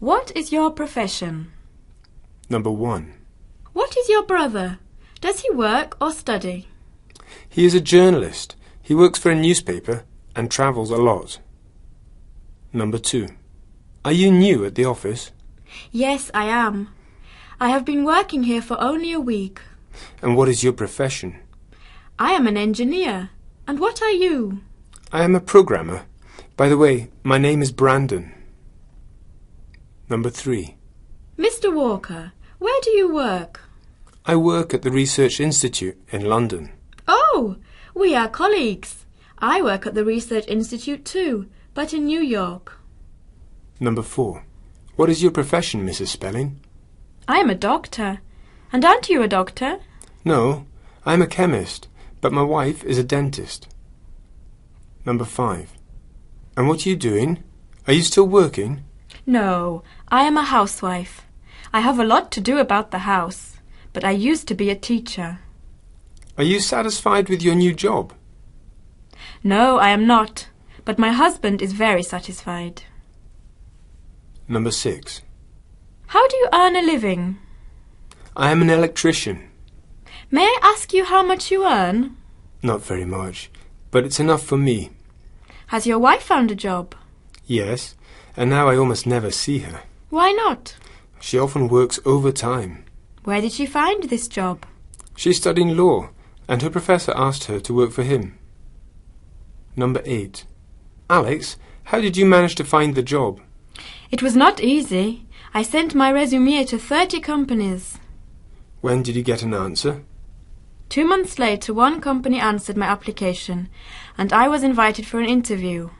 What is your profession? Number 1. What is your brother? Does he work or study? He is a journalist. He works for a newspaper and travels a lot. Number 2. Are you new at the office? Yes, I am. I have been working here for only a week. And what is your profession? I am an engineer. And what are you? I am a programmer. By the way, my name is Brandon. Number 3. Mr. Walker, where do you work? I work at the Research Institute in London. Oh, we are colleagues. I work at the Research Institute too, but in New York. Number 4. What is your profession, Mrs. Spelling? I am a doctor. And aren't you a doctor? No, I am a chemist, but my wife is a dentist. Number 5. And what are you doing? Are you still working? No, I am a housewife. I have a lot to do about the house, but I used to be a teacher. Are you satisfied with your new job? No, I am not, but my husband is very satisfied. Number 6. How do you earn a living? I am an electrician. May I ask you how much you earn? Not very much, but it's enough for me. Has your wife found a job? Yes, and now I almost never see her. Why not? She often works overtime. Where did she find this job? She's studying law, and her professor asked her to work for him. Number 8. Alex, how did you manage to find the job? It was not easy. I sent my resume to 30 companies. When did you get an answer? Two months later, one company answered my application, and I was invited for an interview.